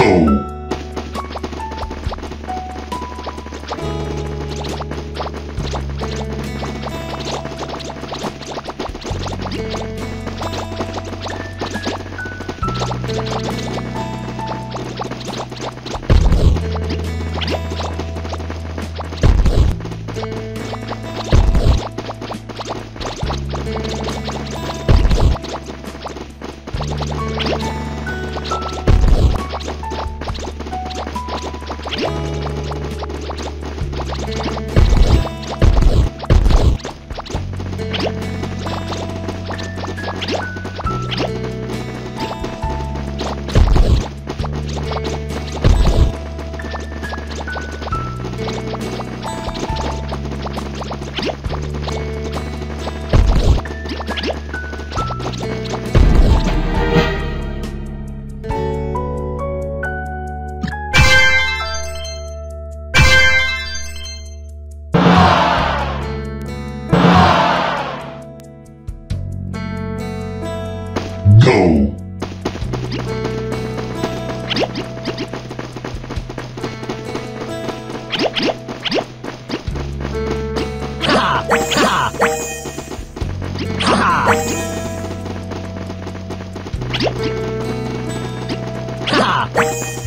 Go! Go! Ha! Ha! Ha! Ha!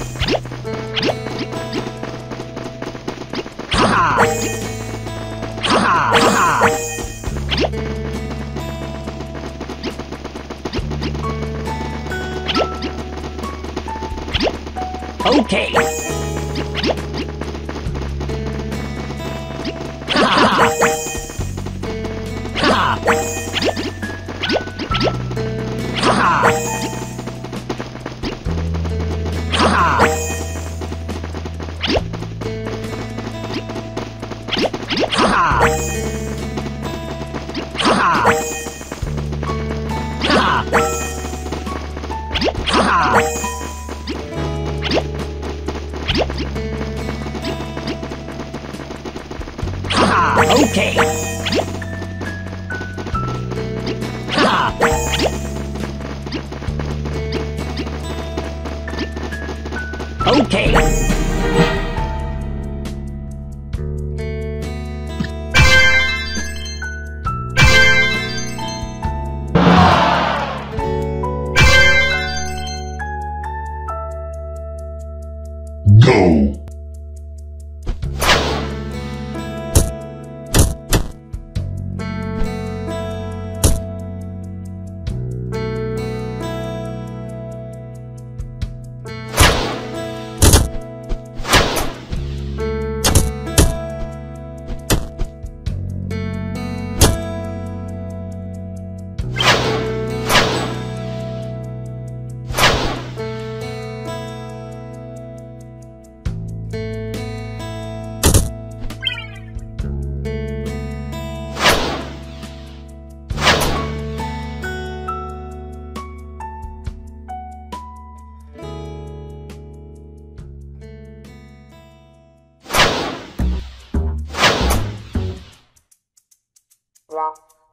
Ha! Okay. Ha! Okay. Go!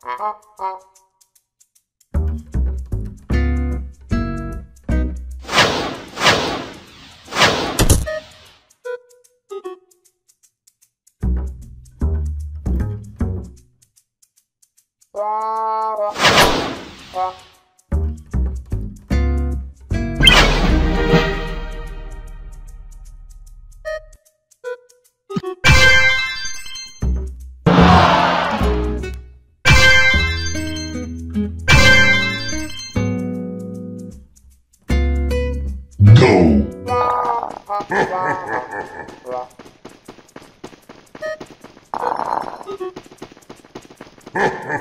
Wow. Ha ha! ha!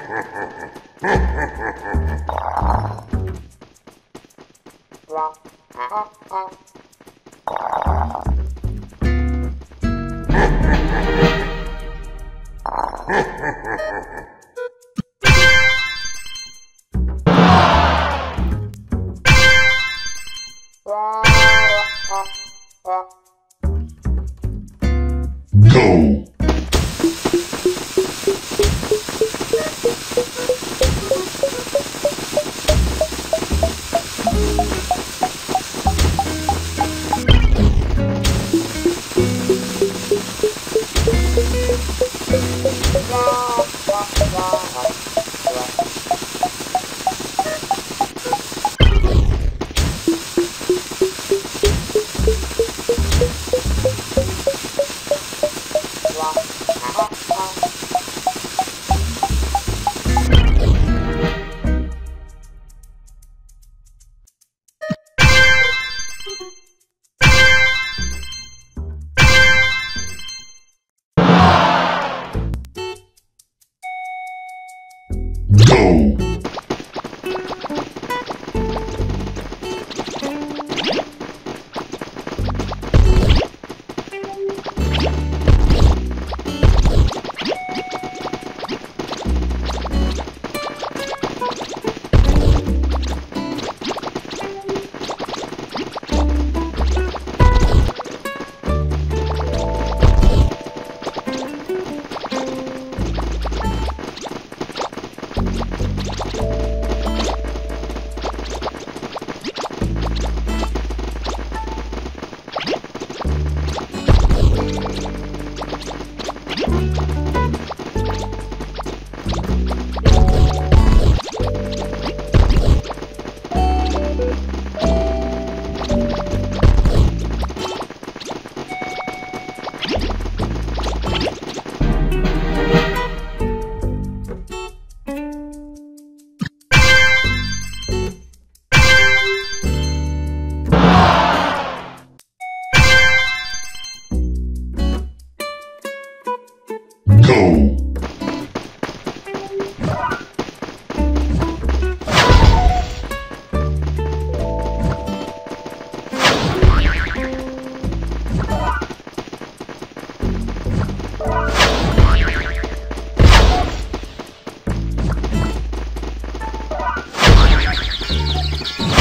Go. Go.